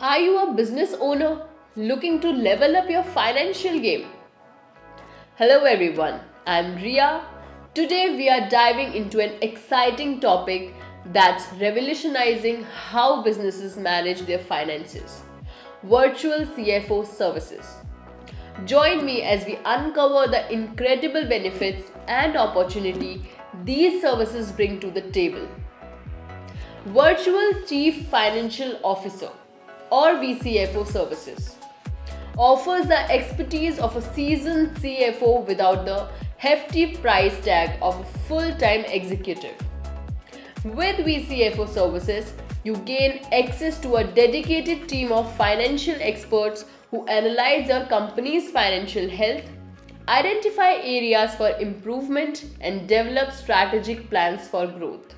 Are you a business owner looking to level up your financial game? Hello everyone, I'm Ria. Today we are diving into an exciting topic that's revolutionizing how businesses manage their finances virtual CFO services. Join me as we uncover the incredible benefits and opportunity these services bring to the table. Virtual Chief Financial Officer or VCFO services offers the expertise of a seasoned CFO without the hefty price tag of a full-time executive. With VCFO services, you gain access to a dedicated team of financial experts who analyze your company's financial health, identify areas for improvement, and develop strategic plans for growth.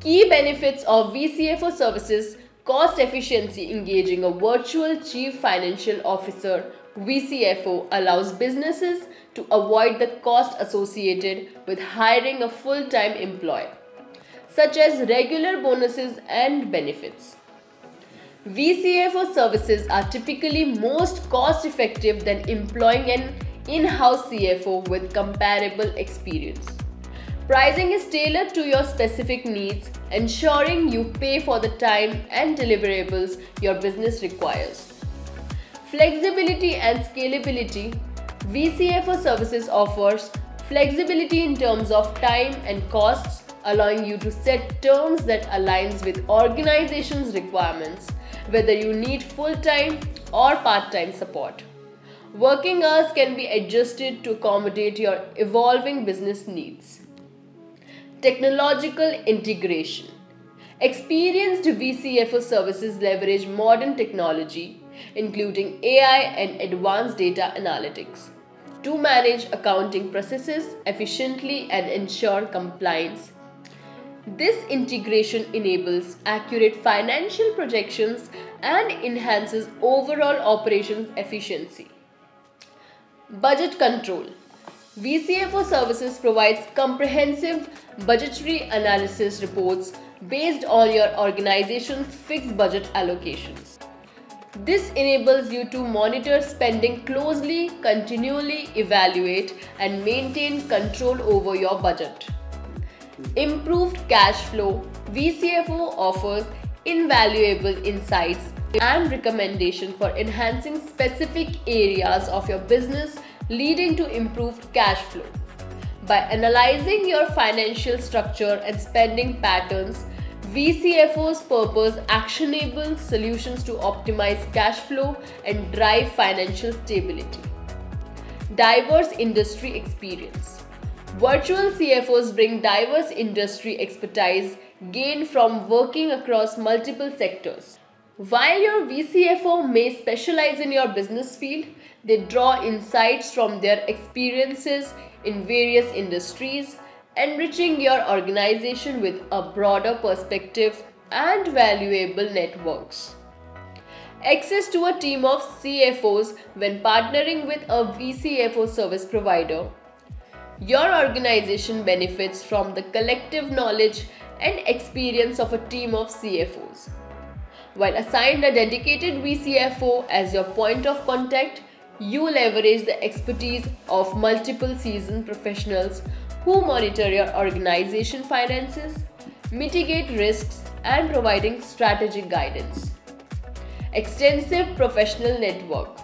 Key benefits of VCFO services Cost efficiency engaging a virtual chief financial officer VCFO allows businesses to avoid the cost associated with hiring a full-time employee, such as regular bonuses and benefits. VCFO services are typically most cost-effective than employing an in-house CFO with comparable experience. Pricing is tailored to your specific needs, ensuring you pay for the time and deliverables your business requires. Flexibility and scalability VCFO services offers flexibility in terms of time and costs, allowing you to set terms that aligns with organization's requirements, whether you need full-time or part-time support. Working hours can be adjusted to accommodate your evolving business needs. Technological integration. Experienced VCFO services leverage modern technology, including AI and advanced data analytics, to manage accounting processes efficiently and ensure compliance. This integration enables accurate financial projections and enhances overall operations efficiency. Budget control. VCFO Services provides comprehensive budgetary analysis reports based on your organization's fixed budget allocations. This enables you to monitor spending closely, continually evaluate and maintain control over your budget. Improved cash flow VCFO offers invaluable insights and recommendation for enhancing specific areas of your business leading to improved cash flow. By analyzing your financial structure and spending patterns, VCFOs purpose actionable solutions to optimize cash flow and drive financial stability. Diverse industry experience. Virtual CFOs bring diverse industry expertise gained from working across multiple sectors. While your VCFO may specialize in your business field, they draw insights from their experiences in various industries, enriching your organization with a broader perspective and valuable networks. Access to a team of CFOs when partnering with a VCFO service provider. Your organization benefits from the collective knowledge and experience of a team of CFOs. While assigned a dedicated VCFO as your point of contact, you leverage the expertise of multiple seasoned professionals who monitor your organization finances, mitigate risks, and providing strategic guidance. Extensive professional network.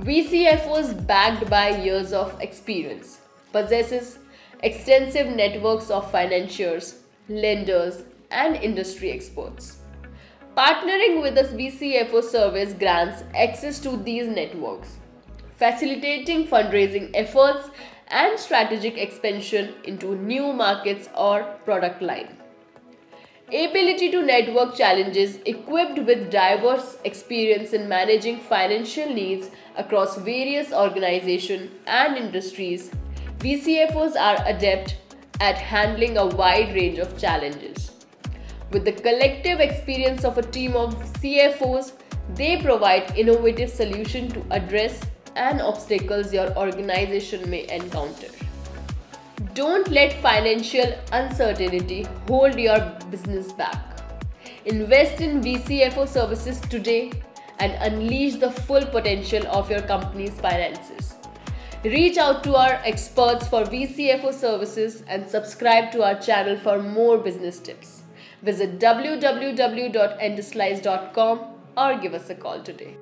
VCFOs backed by years of experience possesses extensive networks of financiers, lenders, and industry experts. Partnering with a VCFO service grants access to these networks, facilitating fundraising efforts and strategic expansion into new markets or product line. Ability to network challenges equipped with diverse experience in managing financial needs across various organizations and industries, VCFOs are adept at handling a wide range of challenges. With the collective experience of a team of CFOs, they provide innovative solutions to address and obstacles your organization may encounter. Don't let financial uncertainty hold your business back. Invest in VCFO services today and unleash the full potential of your company's finances. Reach out to our experts for VCFO services and subscribe to our channel for more business tips. Visit www.enterslice.com or give us a call today.